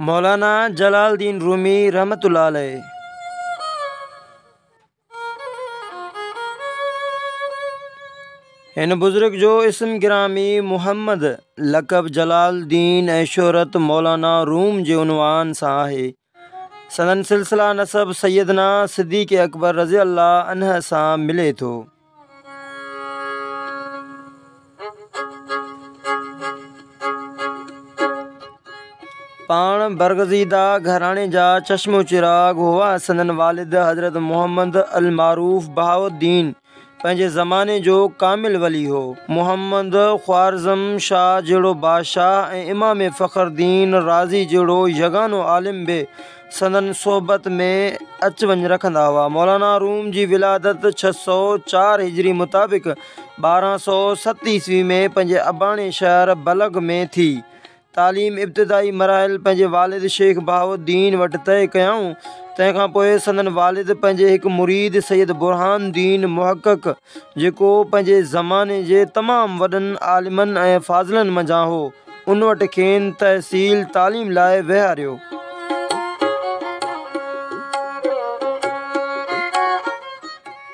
मौलाना जलालुद्दीन रूमी अलैह। हिन बुज़ुर्ग जो इस्म गिरामी मुहम्मद लक़ब जलालुद्दीन ऐं शोहरत मौलाना रूम जे उनवान सां आहे। सदन सिलसिला नसब सैदना सिद्दीक़ अकबर रज़ी अलाह अनह सां मिले थो। पाण बरगज़ीदा घराणे जा चश्मो चिराग हुआ संदन वालिद हज़रत मोहम्मद अल मारूफ़ बहाउद्दीन। पंहिंजे ज़माने जो कामिल वली हो। मोहम्मद ख़्वारज़म शाह जहिड़ो बादशाह ऐं इमाम फ़ख़रुद्दीन राज़ी जहिड़ो यगानो आलिम बि संदन सोबत में अच रखंदा हुआ। मौलाना रूम जी विलादत छह सौ चारि हिजरी मुताबिक़ ॿारहं सौ सत ईस्वी में पंहिंजे अबाणे शहर बलग में थी। तालीम इब्तिदाई मराइल पंहिंजे वालिद शेख बहाउद्दीन वटि तय कयऊं। तंहिंखां पोइ संदन वालिद पंहिंजे हिकु मुरीद सैयद बुरहानदीन मुहक़ जेको पंहिंजे ज़माने जे तमामु वॾनि आलिमनि ऐं फ़ाज़िलनि हो, उन वटि खेनि तहसील तालीम लाइ विहारियो।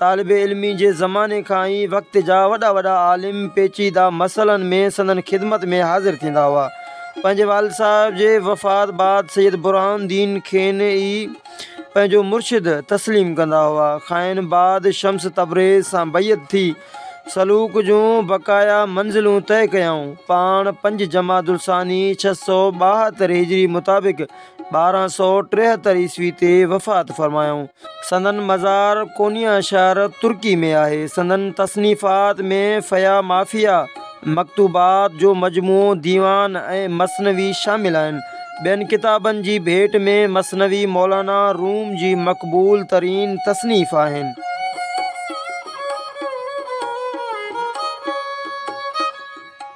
तालिब इल्मी जे ज़माने खां ई वक़्त जा वॾा वॾा आलिम पेचीदा मसइलनि में सदन ख़िदमत में हाज़िर थींदा हुआ। पंहिंजे वाल साहिब जे वफ़ात बाद सैद बुरहानदीन खेनि ई पंहिंजो मुर्शिद तस्लीम कंदा हुआ। खाइनि बाद शम्स तबरेज़ सां बैत थी। सलूक जूं बक़ाया मंज़िलूं तय कयऊं। पाण पंज जमातुलसानी छह सौ ॿाहतरि हिजरी मुताबिक़ ॿारहं सौ टेहतरि ईस्वी ते वफ़ात फ़रमायूं। संदन मज़ार कोनिया शहर तुर्की में आहे। संदन तसनीफ़ात में फ़या माफ़िया, मकतूबात जो मजमू, दीवान ऐं मसनवी शामिल ॿियनि किताबनि जी भेट में मसनवी मौलाना रूम जी मक़बूल तरीन तसनीफ़